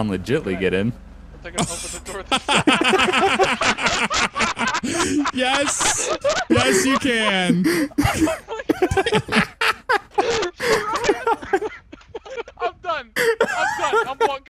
I'm legitly get in. gonna open the door. yes, yes, you can. I'm done. I'm done. I'm walking.